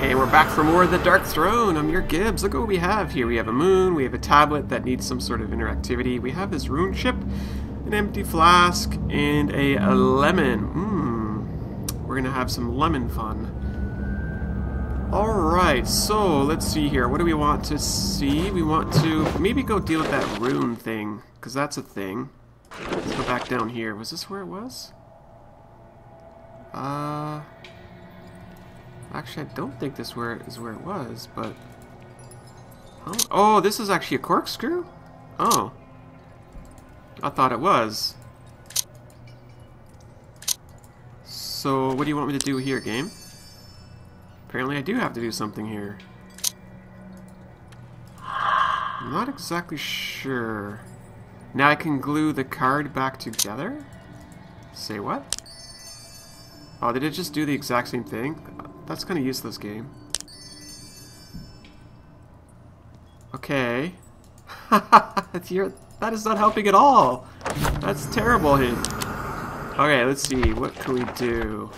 And we're back for more of the Dark Throne. I'm YourGibs. Look at what we have here. We have a moon, we have a tablet that needs some sort of interactivity. We have this rune chip, an empty flask, and a, a lemon. Mmm. We're gonna have some lemon fun. Alright, so let's see here. What do we want to see? We want to maybe go deal with that rune thing, because that's a thing. Let's go back down here. Was this where it was? Uh... Actually, I don't think this where is where it was, but... Huh? Oh, this is actually a corkscrew? Oh. I thought it was. So, what do you want me to do here, game? Apparently I do have to do something here. I'm not exactly sure. Now I can glue the card back together? Say what? Oh, did it just do the exact same thing? That's kind of useless game. Okay. that is not helping at all. That's terrible hint. Okay, let's see. What can we do?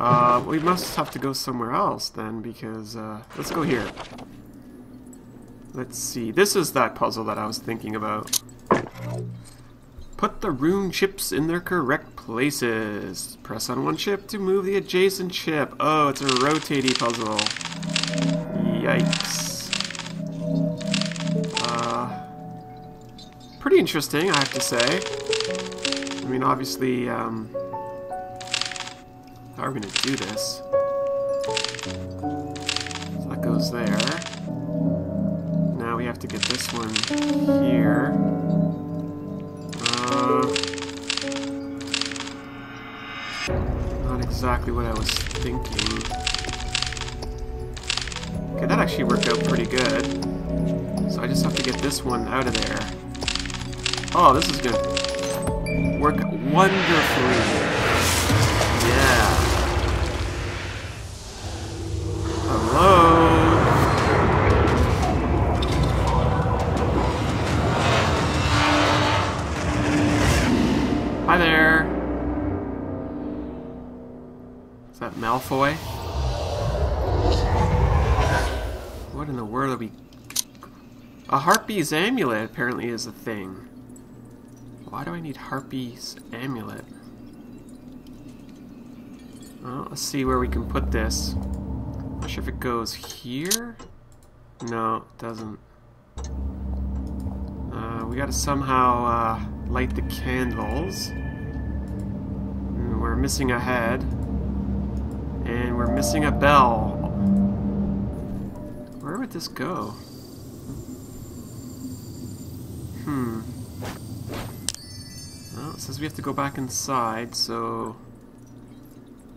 Uh, we must have to go somewhere else then, because, uh, let's go here. Let's see. This is that puzzle that I was thinking about. Put the rune chips in their correct places. Press on one chip to move the adjacent chip. Oh, it's a rotating puzzle. Yikes. Uh, pretty interesting, I have to say. I mean, obviously, um, how are we going to do this? So that goes there. Now we have to get this one here. Exactly what I was thinking. Okay, that actually worked out pretty good. So I just have to get this one out of there. Oh, this is gonna work wonderfully. Is that Malfoy? What in the world are we... A Harpy's Amulet apparently is a thing. Why do I need Harpy's Amulet? Well, let's see where we can put this. Not sure if it goes here? No, it doesn't. Uh, we gotta somehow uh, light the candles. And we're missing a head. And we're missing a bell. Where would this go? Hmm. Well, it says we have to go back inside, so...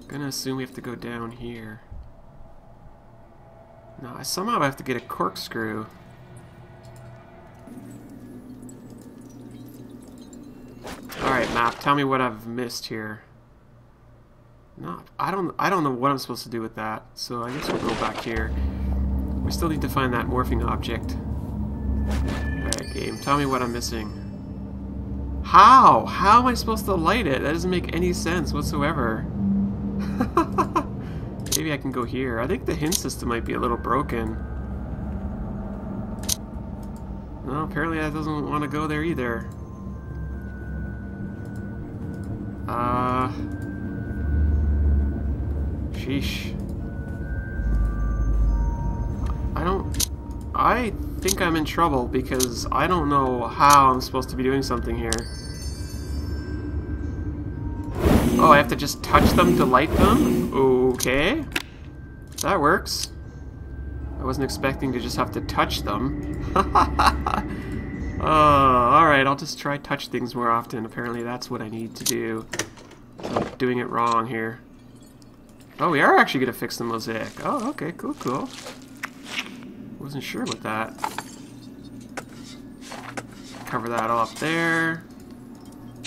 I'm gonna assume we have to go down here. No, I somehow have to get a corkscrew. Alright, map, tell me what I've missed here. I don't I don't know what I'm supposed to do with that, so I guess we'll go back here. We still need to find that morphing object. Alright, game, tell me what I'm missing. How? How am I supposed to light it? That doesn't make any sense whatsoever. Maybe I can go here. I think the hint system might be a little broken. No, apparently I doesn't want to go there either. Uh... Sheesh. I don't... I think I'm in trouble because I don't know how I'm supposed to be doing something here. Oh, I have to just touch them to light them? Okay. That works. I wasn't expecting to just have to touch them. uh, alright, I'll just try touch things more often. Apparently that's what I need to do. I'm doing it wrong here. Oh, we are actually going to fix the mosaic. Oh, okay, cool, cool. Wasn't sure about that. Cover that off there.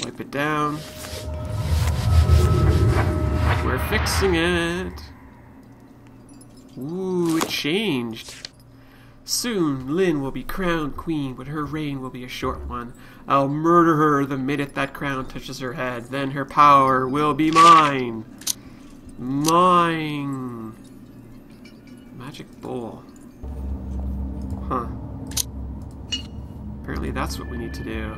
Wipe it down. We're fixing it. Ooh, it changed. Soon, Lynn will be crowned queen, but her reign will be a short one. I'll murder her the minute that crown touches her head. Then her power will be mine. Mine. Magic bowl. Huh. Apparently that's what we need to do.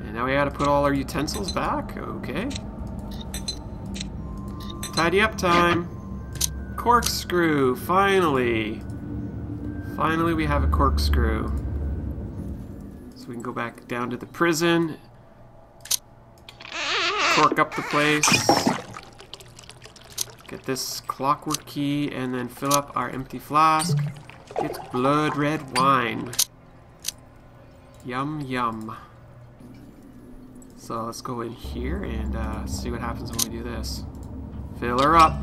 And now we gotta put all our utensils back? Okay. Tidy up time. Corkscrew, finally. Finally we have a corkscrew. So we can go back down to the prison. Cork up the place. Get this clockwork key and then fill up our empty flask. It's blood red wine. Yum yum. So let's go in here and uh, see what happens when we do this. Fill her up.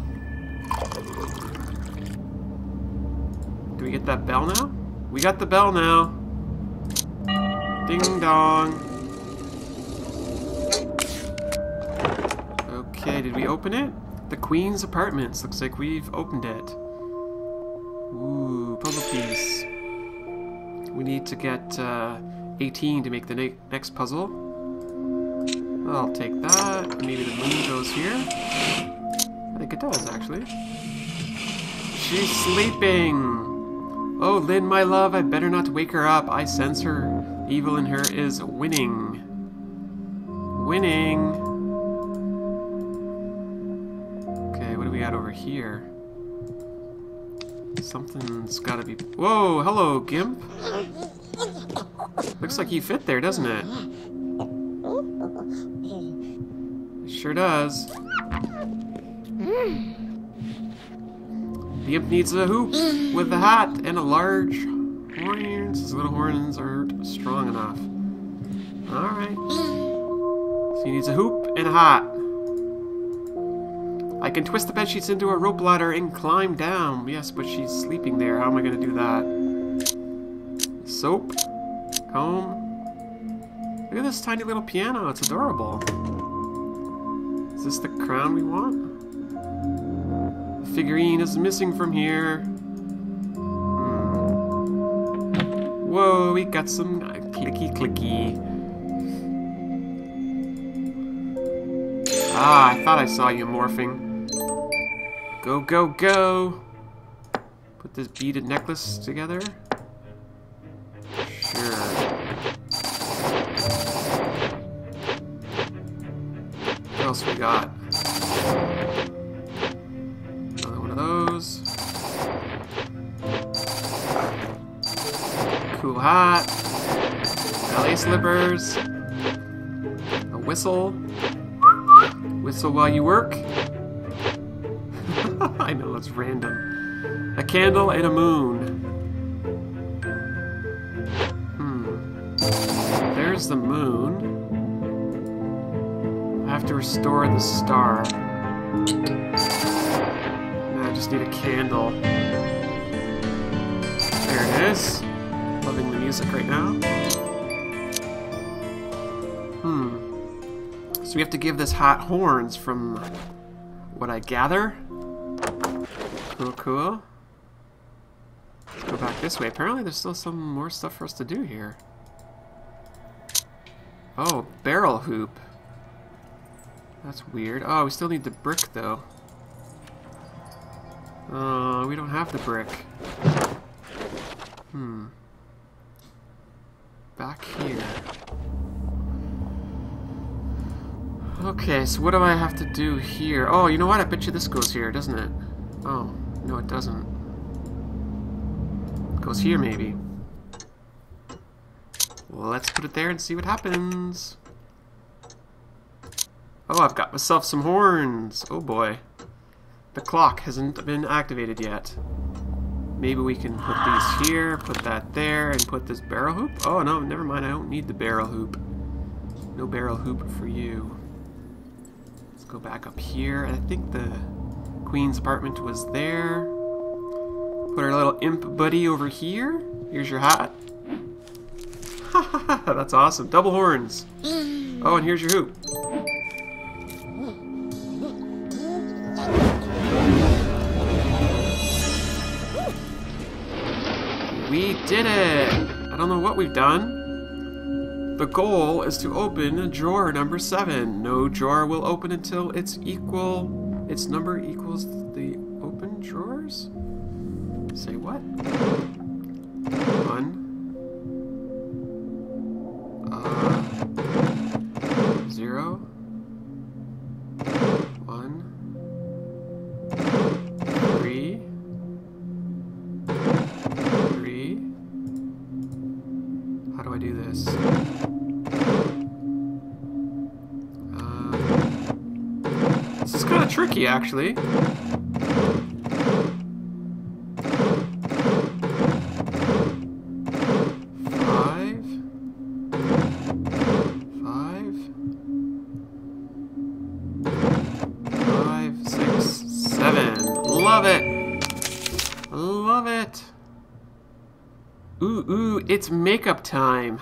Do we get that bell now? We got the bell now. Ding dong. Okay, did we open it? The Queen's Apartments. Looks like we've opened it. Ooh, puzzle piece. We need to get uh, 18 to make the ne next puzzle. I'll take that. Maybe the moon goes here. I think it does, actually. She's sleeping! Oh, Lynn, my love, I better not wake her up. I sense her evil in her is winning. Winning! Okay, what do we got over here? Something's gotta be... Whoa, hello, Gimp! Looks like you fit there, doesn't it? It sure does. Hmm. The imp needs a hoop with a hat and a large horns. His little horns aren't strong enough. Alright. So he needs a hoop and a hat. I can twist the bed sheets into a rope ladder and climb down. Yes, but she's sleeping there. How am I going to do that? Soap. Comb. Look at this tiny little piano. It's adorable. Is this the crown we want? Figurine is missing from here. Hmm. Whoa, we got some clicky clicky. Ah, I thought I saw you morphing. Go, go, go! Put this beaded necklace together. Sure. What else we got? Hat. Slippers. A whistle. Whistle while you work. I know, it's random. A candle and a moon. Hmm. There's the moon. I have to restore the star. I just need a candle. There it is. Loving the music right now. Hmm. So we have to give this hot horns from what I gather. Cool, cool. Let's go back this way. Apparently there's still some more stuff for us to do here. Oh, barrel hoop. That's weird. Oh, we still need the brick, though. Oh, we don't have the brick. Hmm. Back here. Okay, so what do I have to do here? Oh, you know what? I bet you this goes here, doesn't it? Oh, no it doesn't. It goes here, maybe. Let's put it there and see what happens. Oh, I've got myself some horns. Oh boy. The clock hasn't been activated yet. Maybe we can put these here, put that there, and put this barrel hoop. Oh no, never mind, I don't need the barrel hoop. No barrel hoop for you. Let's go back up here. I think the Queen's apartment was there. Put our little imp buddy over here. Here's your hat. That's awesome. Double horns. Oh, and here's your hoop. We did it! I don't know what we've done. The goal is to open drawer number seven. No drawer will open until its equal its number equals the open drawers. Say what? One. Actually. Five. Five. Five, six, seven. Love it. Love it. Ooh, ooh, it's makeup time.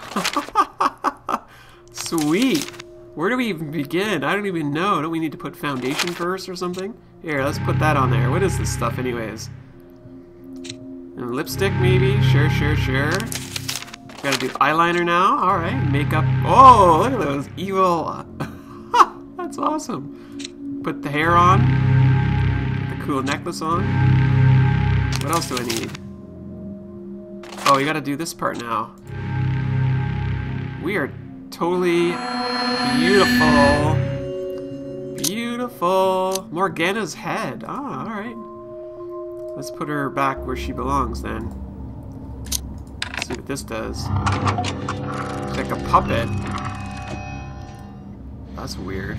Sweet. Where do we even begin? I don't even know. Don't we need to put foundation first or something? Here, let's put that on there. What is this stuff anyways? And lipstick maybe? Sure, sure, sure. Gotta do eyeliner now. Alright, makeup. Oh, look at those evil. That's awesome. Put the hair on. Put the cool necklace on. What else do I need? Oh, you gotta do this part now. We are totally beautiful. Beautiful. Morgana's head. Ah, alright. Let's put her back where she belongs then. Let's see what this does. It's like a puppet. That's weird.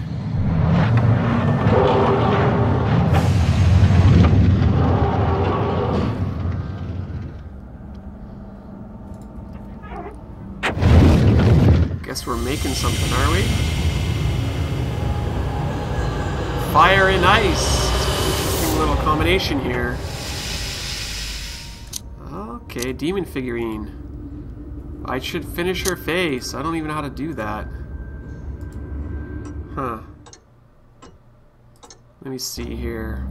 Guess we're making something, are we? Fire and ice. Interesting little combination here. Okay, demon figurine. I should finish her face. I don't even know how to do that. Huh. Let me see here.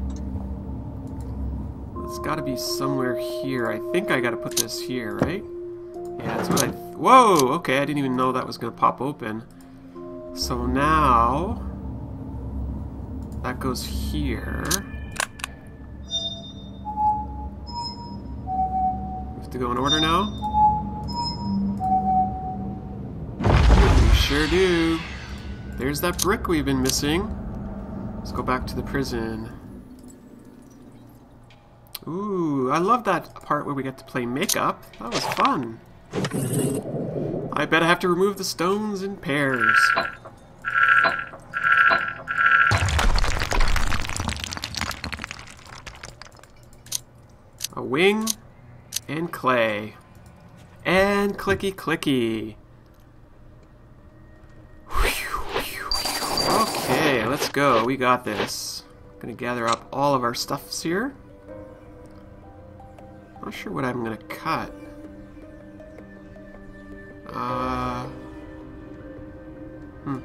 It's gotta be somewhere here. I think I gotta put this here, right? Yeah, that's what I... Whoa! Okay, I didn't even know that was gonna pop open. So now... That goes here. We have to go in order now? We sure do. There's that brick we've been missing. Let's go back to the prison. Ooh, I love that part where we get to play makeup. That was fun. I bet I have to remove the stones in pairs. A wing and clay. And clicky clicky. Okay, let's go. We got this. Gonna gather up all of our stuffs here. Not sure what I'm gonna cut. Uh. Hmm.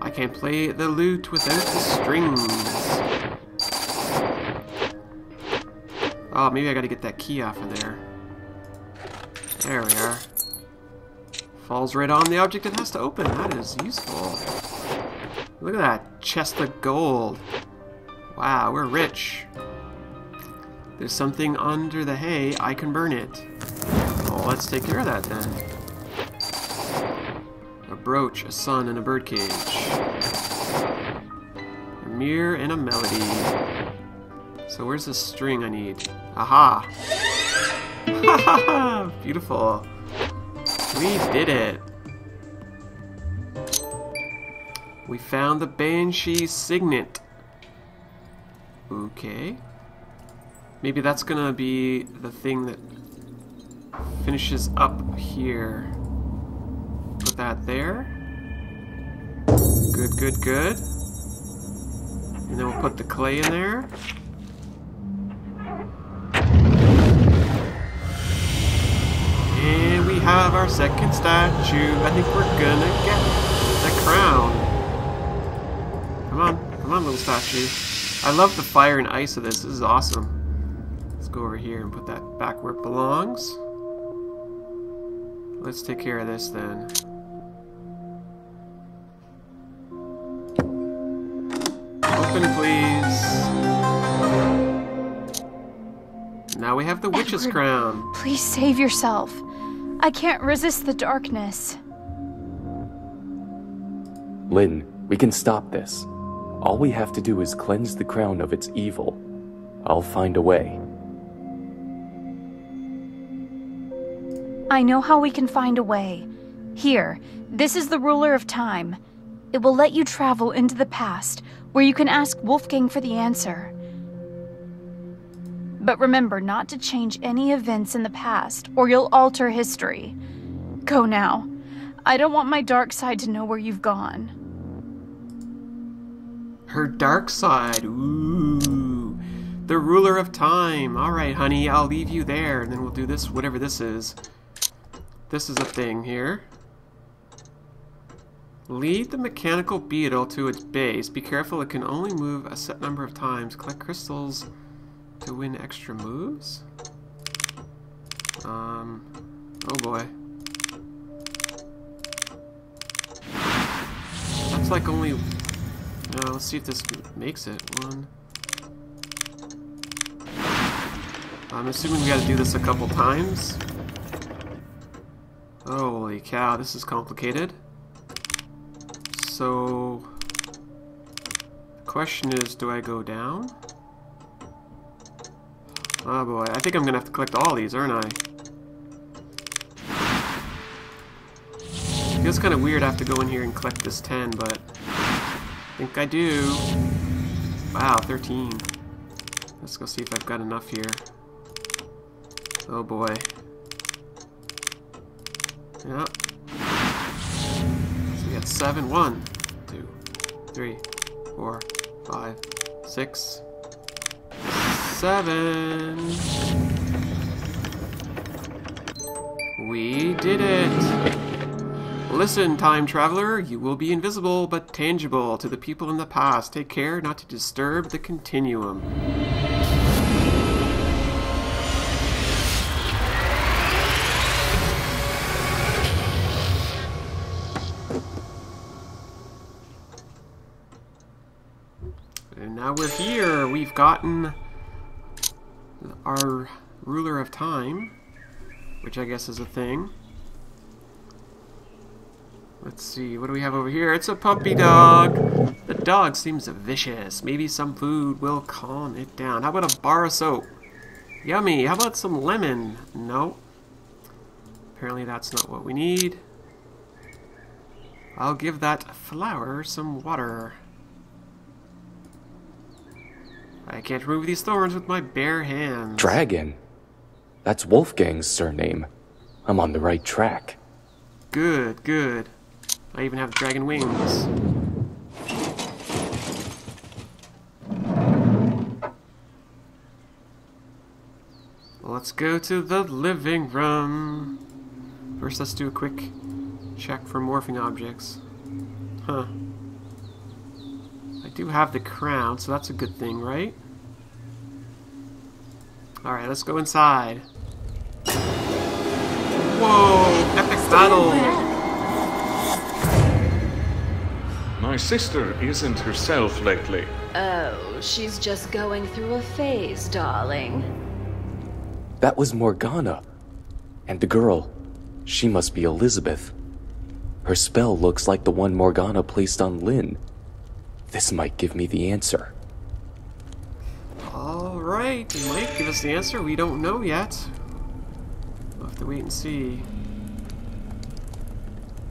I can't play the lute without the strings. Oh, maybe I gotta get that key off of there. There we are. Falls right on the object it has to open. That is useful. Look at that chest of gold. Wow, we're rich. There's something under the hay. I can burn it. Let's take care of that then. A brooch, a sun, and a birdcage. A mirror and a melody. So where's the string I need? Aha! Beautiful. We did it. We found the Banshee Signet. Okay. Maybe that's gonna be the thing that finishes up here. Put that there. Good, good, good. And then we'll put the clay in there. And we have our second statue. I think we're gonna get the crown. Come on, come on, little statue. I love the fire and ice of this. This is awesome. Let's go over here and put that back where it belongs. Let's take care of this then. Open, please. Now we have the witch's crown. Please save yourself. I can't resist the darkness. Lynn, we can stop this. All we have to do is cleanse the crown of its evil. I'll find a way. I know how we can find a way. Here, this is the ruler of time. It will let you travel into the past, where you can ask Wolfgang for the answer. But remember not to change any events in the past, or you'll alter history. Go now. I don't want my dark side to know where you've gone. Her dark side. Ooh. The ruler of time. Alright, honey, I'll leave you there, and then we'll do this, whatever this is. This is a thing here. Lead the mechanical beetle to its base. Be careful, it can only move a set number of times. Collect crystals to win extra moves? Um, oh boy. That's like only... No, let's see if this makes it. One... I'm assuming we gotta do this a couple times. Holy cow, this is complicated. So... The question is, do I go down? Oh boy, I think I'm gonna have to collect all these, aren't I? Feels kind of weird I have to go in here and collect this 10, but... I think I do. Wow, 13. Let's go see if I've got enough here. Oh boy. Yep. So we got seven. One, two, three, four, five, six, seven. We did it! Listen, time traveler, you will be invisible but tangible to the people in the past. Take care not to disturb the continuum. And now we're here. Gotten our ruler of time, which I guess is a thing. Let's see, what do we have over here? It's a puppy dog. The dog seems vicious. Maybe some food will calm it down. How about a bar of soap? Yummy. How about some lemon? No. Apparently that's not what we need. I'll give that flower some water. I can't remove these thorns with my bare hands. Dragon? That's Wolfgang's surname. I'm on the right track. Good, good. I even have dragon wings. Let's go to the living room. First, let's do a quick check for morphing objects. Huh. I do have the crown, so that's a good thing, right? Alright, let's go inside. Whoa! Epic battle! My sister isn't herself lately. Oh, she's just going through a phase, darling. That was Morgana. And the girl, she must be Elizabeth. Her spell looks like the one Morgana placed on Lynn. This might give me the answer. Alright, it might give us the answer. We don't know yet. We'll have to wait and see.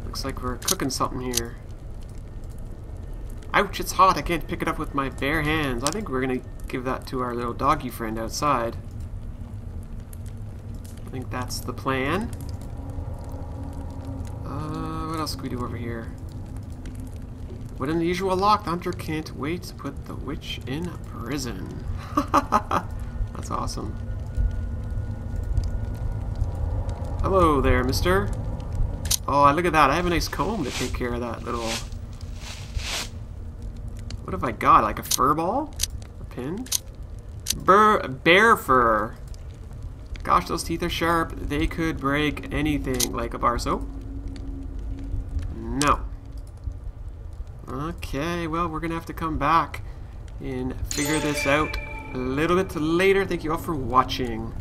Looks like we're cooking something here. Ouch, it's hot. I can't pick it up with my bare hands. I think we're gonna give that to our little doggy friend outside. I think that's the plan. Uh, what else can we do over here? What an unusual lock. The hunter can't wait to put the witch in prison. That's awesome. Hello there, mister. Oh, look at that. I have a nice comb to take care of that little... What have I got? Like a fur ball? A pin? Bur bear fur. Gosh, those teeth are sharp. They could break anything like a bar soap. No. Okay, well, we're going to have to come back and figure this out a little bit later. Thank you all for watching.